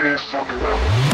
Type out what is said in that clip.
motherfucker.